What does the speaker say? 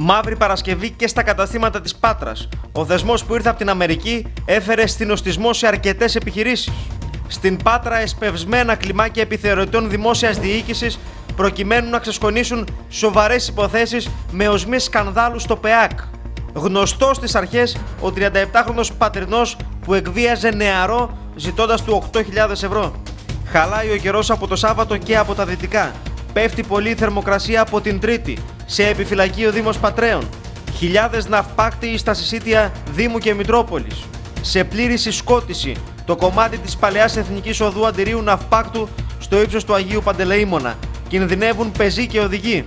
Μαύρη Παρασκευή και στα καταστήματα της Πάτρας. Ο δεσμός που ήρθε από την Αμερική έφερε συνοστισμό σε αρκετές επιχειρήσεις. Στην Πάτρα, εσπευσμένα κλιμάκια επιθεωρητών δημόσιας διοίκησης προκειμένου να ξεσκονίσουν σοβαρές υποθέσεις με οσμέ σκανδάλους στο ΠΕΑΚ. Γνωστό στις αρχές ο 37χρονο πατρινός που εκβίαζε νεαρό ζητώντας του 8.000 ευρώ. Χαλάει ο καιρός από το Σάββατο και από τα δυτικά. Πέφτει πολύ η θερμοκρασία από την Τρίτη. Σε επιφυλακή ο Δήμος Πατρέων. Χιλιάδες ναυπάκτοι στα συσίτια Δήμου και Μητρόπολης. Σε πλήρη συσκότηση το κομμάτι της παλαιάς εθνικής οδού αντιρίου ναυπάκτου στο ύψος του Αγίου Παντελεήμονα. Κινδυνεύουν πεζοί και οδηγοί.